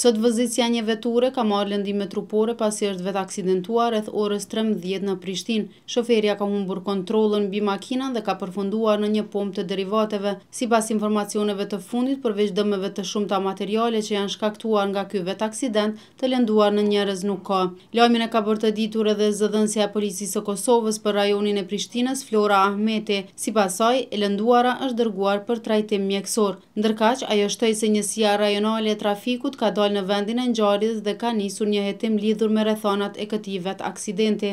Sot vozitësja e një veture ka marrë lëndime trupore pasi është vetaksidentuar rreth orës trembëdhjetë në Prishtinë. Shoferja ka humbur kontrollën mbi makinën dhe ka përfunduar në një pompë të derivateve. Sipas informacioneve të fundit, përveç dëmeve të shumta materiale që janë shkaktuar nga ky vetaksident, të lënduar në njerëz nuk ka. Lajmin e ka bërë të ditur edhe zëdhënësja e Policisë së Kosovës për rajonin e Prishtinës, Flora Ahmeti. Sipas saj, e lënduara është dërguar për trajtim mjekësor. Ndërkaq, ajo shtoi se njësia rajonale e trafikut ka dalë në vendin e ngjarjes dhe ka nisur një hetim lidhur me rrethanat e këtij vetaksidenti.